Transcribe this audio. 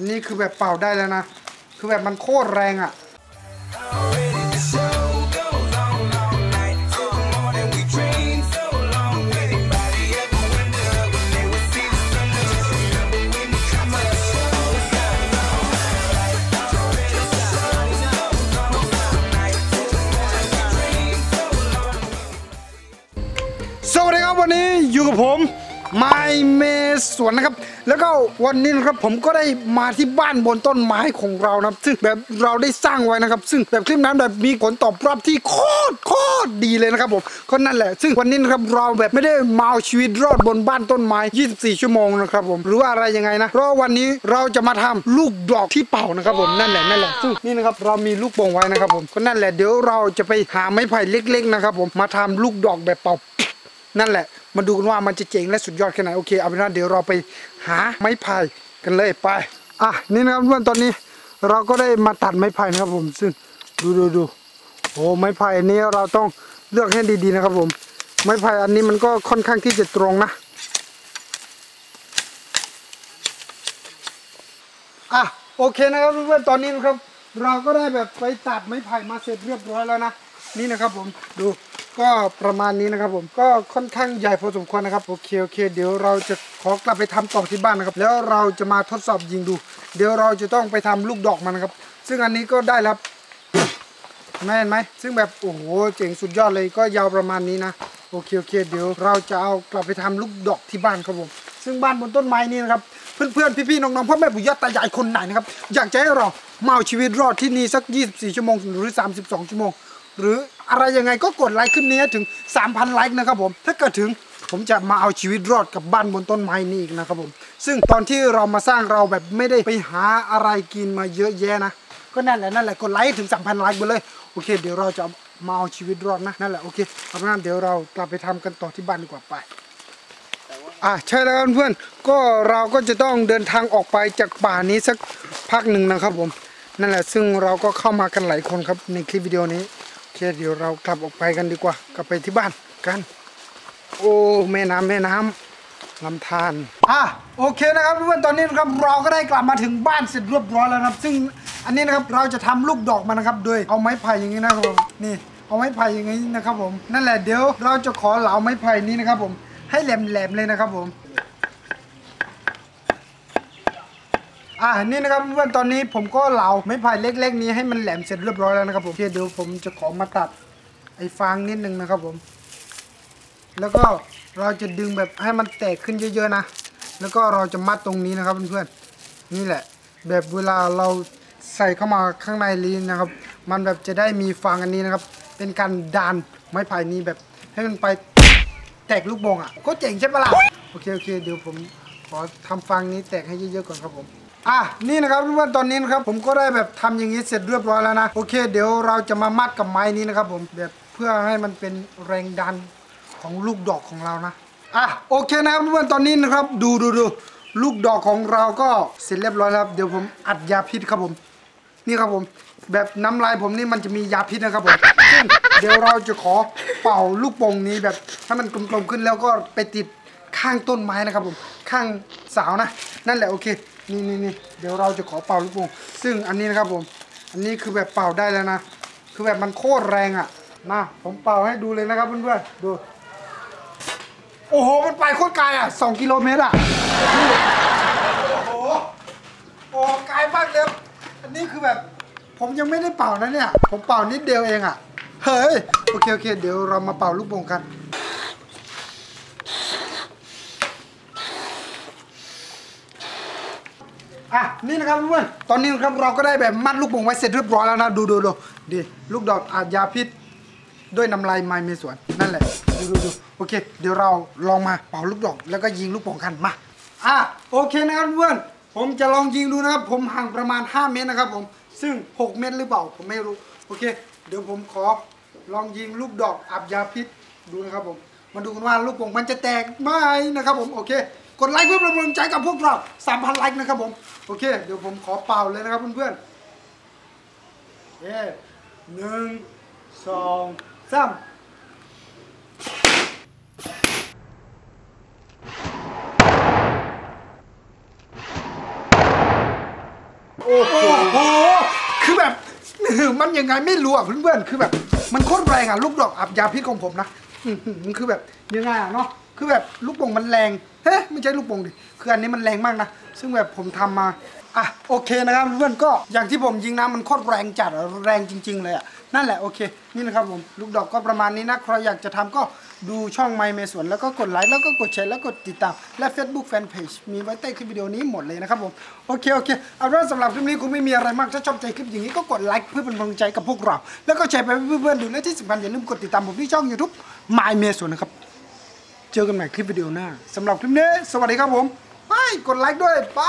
อันนี้คือแบบเป่าได้แล้วนะ คือแบบมันโคตรแรงอะสวัสดีครับวันนี้อยู่กับผม ไมเมสวนนะครับ แล้วก็วันนี้นะครับผมก็ได้มาที่บ้านบนต้นไม้ของเรานะครับ ซึ่งแบบเราได้สร้างไว้นะครับ ซึ่งแบบคลิปนั้นแบบมีผลตอบรับที่โคตรโคตรดีเลยนะครับผมก็นั่นแหละ ซึ่งวันนี้นะครับเราแบบไม่ได้มาเอาชีวิตรอดบนบ้านต้นไม้ 24 ชั่วโมงนะครับผมหรือว่าอะไรยังไงนะเพราะวันนี้เราจะมาทำลูกดอกที่เป่านะครับผมนั่นแหละนั่นแหละซึ่งนี่นะครับเรามีลูกโป่งไว้นะครับผมก็นั่นแหละเดี๋ยวเราจะไปหาไม้ไผ่เล็ก ๆ นะครับผมมาทำลูกดอกแบบเป่า นั่นแหละมาดูกันว่ามันจะเจ๋งและสุดยอดแค่ไหนโอเคเอาเป็นว่าเดี๋ยวเราไปหาไม้ไผ่กันเลยไปอะนี่นะครับเพื่อนตอนนี้เราก็ได้มาตัดไม้ไผ่นะครับผมซึ่งดูดูดูโอ้ไม้ไผ่อันนี้เราต้องเลือกให้ดีๆนะครับผม ไม้ไผ่อันนี้มันก็ค่อนข้างที่จะตรงนะอะโอเคนะครับเพื่อนตอนนี้นะครับ เราก็ได้แบบไปตัดไม้ไผ่มาเสร็จเรียบร้อยแล้วนะนี่นะครับผมดู ก็ประมาณนี้นะครับผมก็ค่อนข้างใหญ่พอสมควรนะครับโอเคโอเค เดี๋ยวเราจะขอกลับไปทำต่อที่บ้านนะครับ แล้วเราจะมาทดสอบยิงดู เดี๋ยวเราจะต้องไปทำลูกดอกมันนะครับ ซึ่งอันนี้ก็ได้แล้วแม่นไหมซึ่งแบบโอ้โหเจ๋งสุดยอดเลยก็ยาวประมาณนี้นะโอเคโอเค เดี๋ยวเราจะเอากลับไปทำลูกดอกที่บ้านครับผมซึ่งบ้านบนต้นไม้นี่นะครับเพื่อนๆพี่ๆน้องๆพ่อแม่ปู่ย่าตายายคนไหนนะครับอยากจะให้เรามาเอาชีวิตรอดที่นี่สัก 24 ชั่วโมงหรือ 32 ชั่วโมง หรือ อะไรยังไงก็กดไลค์ขึ้นนี้ถึง 3,000 ไลค์นะครับผม ถ้าเกิดถึงผมจะมาเอาชีวิตรอดกับบ้านบนต้นไม้นี่อีกนะครับผม ซึ่งตอนที่เรามาสร้างเราแบบไม่ได้ไปหาอะไรกินมาเยอะแยะนะ ก็นั่นแหละนั่นแหละกดไลค์ถึง 3,000 ไลค์ไปเลย โอเค เดี๋ยวเราจะมาเอาชีวิตรอดนะ นั่นแหละโอเคเอาเป็นเดี๋ยวเรากลับไปทำกันต่อที่บ้านดีกว่าไปอะใช่แล้วเพื่อนก็เราก็จะต้องเดินทางออกไปจากป่านี้สักพักหนึ่งนะครับผม นั่นแหละซึ่งเราก็เข้ามากันหลายคนครับในคลิปวิดีโอนี้ เคเดี๋ยวเรากลับออกไปกันดีกว่า กลับไปที่บ้านกัน โอ้แม่น้ำแม่น้ำลำธารอะโอเคนะครับเพื่อนตอนนี้นะครับเราก็ได้กลับมาถึงบ้านเสร็จเรียบร้อยแล้วนะครับ ซึ่งอันนี้นะครับเราจะทำลูกดอกมันนะครับ โดยเอาไม้ไผ่อย่างนี้นะครับผมนี่เอาไม้ไผ่อย่างนี้นะครับผมนั่นแหละเดี๋ยวเราจะขอเหลาไม้ไผ่นี้นะครับผมให้แหลมๆเลยนะครับผม อ่านี่นะครับเพื่อนตอนนี้ผมก็เหลาไม้ไผ่เล็ก ๆ นี้ให้มันแหลมเสร็จเรียบร้อยแล้วนะครับผมโอเคเดี๋ยวผมจะขอมาตัดไอ้ฟางนิดนึงนะครับผม แล้วก็เราจะดึงแบบให้มันแตกขึ้นเยอะๆนะ แล้วก็เราจะมัดตรงนี้นะครับเพื่อนๆนี่แหละ แบบเวลาเราใส่เข้ามาข้างในลิ้นนะครับ มันแบบจะได้มีฟางอันนี้นะครับ เป็นการดันไม้ไผ่นี้แบบให้มันไปแตกลูกโป่งอะก็เจ๋งใช่ปะล่ะโอเคโอเคเดี๋ยวผมขอทำฟางนี้แตกให้เยอะๆก่อนครับผม อะนี่นะครับเพื่อนๆตอนนี้นะครับผมก็ได้แบบทำอย่างนี้เสร็จเรียบร้อยแล้วนะโอเค เดี๋ยวเราจะมามัดกับไม้นี้นะครับผมแบบเพื่อให้มันเป็นแรงดันของลูกดอกของเรานะอะโอเคนะครับเพื่อนๆตอนนี้นะครับ ดูดูดูลูกดอกของเราก็เสร็จเรียบร้อยแล้วครับเดี๋ยวผมอัดยาพิษครับผม นี่ครับผม แบบน้ำลายผมนี่มันจะมียาพิษนะครับผมซึ่งเดี๋ยวเราจะขอเป่าลูกโป่งนี้แบบให้มันกลมๆขึ้นแล้วก็ไปติดข้างต้นไม้นะครับผม ข้างเสานะ นั่นแหละโอเค นี่นี่นี่เดี๋ยวเราจะขอเป่าลูกโป่งซึ่งอันนี้นะครับผม อันนี้คือแบบเป่าได้แล้วนะ คือแบบมันโคตรแรงอะ มาผมเป่าให้ดูเลยนะครับเพื่อนๆ ดู โอ้โห มันไปโคตรไกลอะสองกิโลเมตรอะ โอ้โห โอ้ไกลมากเลยอันนี้คือแบบ ผมยังไม่ได้เป่านะเนี่ย ผมเป่านิดเดียวเองอะ เฮ้ย โอเคโอเค เดี๋ยวเรามาเป่าลูกโป่งกัน นี่นะครับเพื่อนตอนนี้นะครับเราก็ได้แบบมัดลูกโป่งไว้เสร็จเรียบร้อยแล้วนะดูดูดูดิลูกดอกอาจยาพิษ ด้วยน้ำลายไม้เมสวนนั่นแหละดูดูดูโอเค เดี๋ยวเราลองมาเป่าลูกดอกแล้วก็ยิงลูกโป่งกันมาอะโอเคนะครับเพื่อนผมจะลองยิงดูนะครับ ผมห่างประมาณ 5 เมตรนะครับ ผมซึ่ง 6 เมตรหรือเปล่าผมไม่รู้โอเค เดี๋ยวผมขอลองยิงลูกดอกอับยาพิษดูนะครับผมมาดูกันว่าลูกโป่งมันจะแตกไหมนะครับ ผมโอเค กดไลค์เพื่อเป็นกำลังใจกับพวกเรา3,000ไลค์นะครับผม โอเค เดี๋ยวผมขอเป่าเลยนะครับเพื่อนๆเย้หนึ่งสองสามโอ้โห คือแบบ มันยังไงไม่รู้อะเพื่อนๆ คือแบบ มันโคตรแรงอะ ลูกดอกอับยาพิษของผมนะมันคือแบบยังไงอะเนาะ คือแบบลูกโป่งมันแรงเฮ้ยไม่ใช่ลูกโป่งดิคืออันนี้มันแรงมากนะ ซึ่งแบบผมทำมาอะโอเคนะครับเพื่อนก็อย่างที่ผมยิงนะมันโคตรแรงจัดแรงจริง ๆ เลยอะนั่นแหละโอเค นี่นะครับผมลูกดอกก็ประมาณนี้นะใครอยากจะทำก็ดูช่องไมเมสวนแล้วก็กดไลค์แล้วก็กดแชร์แล้วกดติดตาม และ Facebook Fanpage มีไว้ใต้คลิปวิดีโอนี้หมดเลยนะครับผม โอเค โอเค เอาไว้สำหรับคลิปนี้คงไม่มีอะไรมาก ถ้าชอบใจคลิปอย่างนี้ก็กดไลค์เพื่อเป็นกำลังใจกับพวกเรา แล้วก็แชร์ไปให้เพื่อนๆดูและที่สำคัญอย่าลืมกดติดตามผมที่ช่อง YouTube ไมเมสวนนะครับ เจอกันใหม่คลิปวิดีโอหน้าสำหรับคลิปนี้ สวัสดีครับผม ไป กดไลค์ด้วย ไป